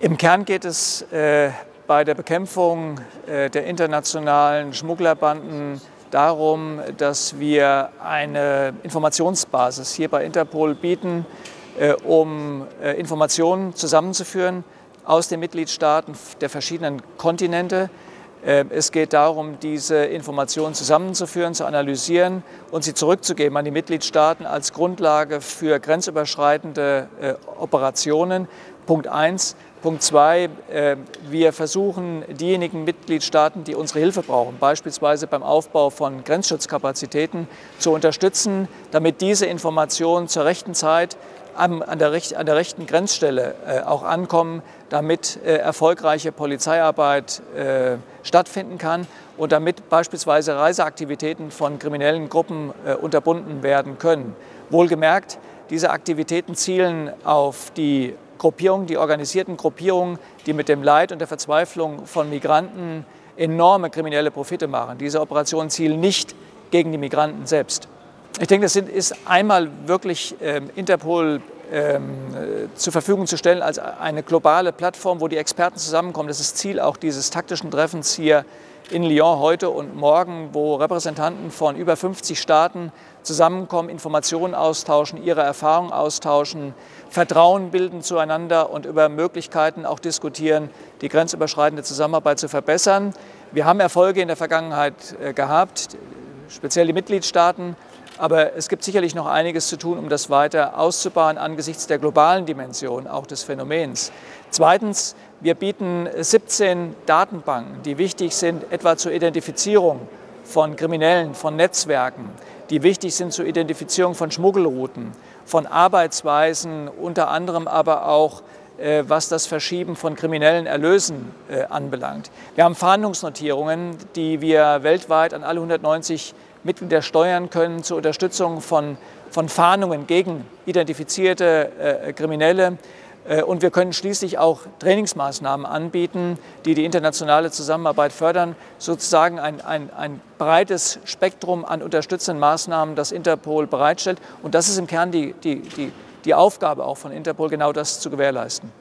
Im Kern geht es äh, bei der Bekämpfung äh, der internationalen Schmugglerbanden darum, dass wir eine Informationsbasis hier bei Interpol bieten, äh, um äh, Informationen zusammenzuführen aus den Mitgliedstaaten der verschiedenen Kontinente. Äh, es geht darum, diese Informationen zusammenzuführen, zu analysieren und sie zurückzugeben an die Mitgliedstaaten als Grundlage für grenzüberschreitende Operationen. Punkt eins. Punkt zwei, äh, wir versuchen diejenigen Mitgliedstaaten, die unsere Hilfe brauchen, beispielsweise beim Aufbau von Grenzschutzkapazitäten, zu unterstützen, damit diese Informationen zur rechten Zeit an der, rechten Grenzstelle äh, auch ankommen, damit äh, erfolgreiche Polizeiarbeit stattfinden kann und damit beispielsweise Reiseaktivitäten von kriminellen Gruppen unterbunden werden können. Wohlgemerkt, diese Aktivitäten zielen auf die Gruppierungen, die organisierten Gruppierungen, die mit dem Leid und der Verzweiflung von Migranten enorme kriminelle Profite machen. Diese Operationen zielen nicht gegen die Migranten selbst. Ich denke, das ist einmal wirklich ähm, Interpol ähm, äh, zur Verfügung zu stellen als eine globale Plattform, wo die Experten zusammenkommen. Das ist Ziel auch dieses taktischen Treffens hier in Lyon heute und morgen, wo Repräsentanten von über 50 Staaten zusammenkommen, Informationen austauschen, ihre Erfahrungen austauschen, Vertrauen bilden zueinander und über Möglichkeiten auch diskutieren, die grenzüberschreitende Zusammenarbeit zu verbessern. Wir haben Erfolge in der Vergangenheit äh, gehabt, speziell die Mitgliedstaaten, aber es gibt sicherlich noch einiges zu tun, um das weiter auszubauen angesichts der globalen Dimension auch des Phänomens. Zweitens, wir bieten 17 Datenbanken, die wichtig sind, etwa zur Identifizierung von Kriminellen, von Netzwerken, die wichtig sind zur Identifizierung von Schmuggelrouten, von Arbeitsweisen, unter anderem aber auch was das Verschieben von kriminellen Erlösen äh, anbelangt. Wir haben Fahndungsnotierungen, die wir weltweit an alle 190 Mitglieder steuern können zur Unterstützung von, von Fahndungen gegen identifizierte äh, Kriminelle. Äh, und wir können schließlich auch Trainingsmaßnahmen anbieten, die die internationale Zusammenarbeit fördern. Sozusagen ein, ein, ein breites Spektrum an unterstützenden Maßnahmen, das Interpol bereitstellt. Und das ist im Kern die, die, die, die Aufgabe auch von Interpol, genau das zu gewährleisten.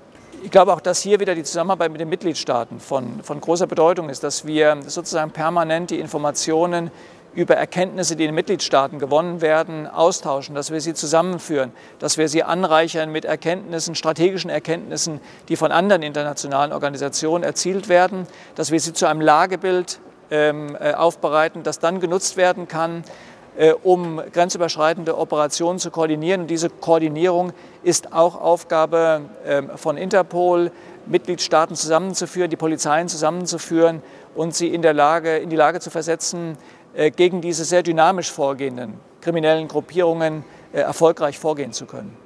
Ich glaube auch, dass hier wieder die Zusammenarbeit mit den Mitgliedstaaten von, von großer Bedeutung ist, dass wir sozusagen permanent die Informationen über Erkenntnisse, die in den Mitgliedstaaten gewonnen werden, austauschen, dass wir sie zusammenführen, dass wir sie anreichern mit Erkenntnissen, strategischen Erkenntnissen, die von anderen internationalen Organisationen erzielt werden, dass wir sie zu einem Lagebild ähm, äh, aufbereiten, das dann genutzt werden kann, um grenzüberschreitende Operationen zu koordinieren. Und diese Koordinierung ist auch Aufgabe äh, von Interpol, Mitgliedstaaten zusammenzuführen, die Polizeien zusammenzuführen und sie in, der Lage, in die Lage zu versetzen, äh, gegen diese sehr dynamisch vorgehenden kriminellen Gruppierungen äh, erfolgreich vorgehen zu können.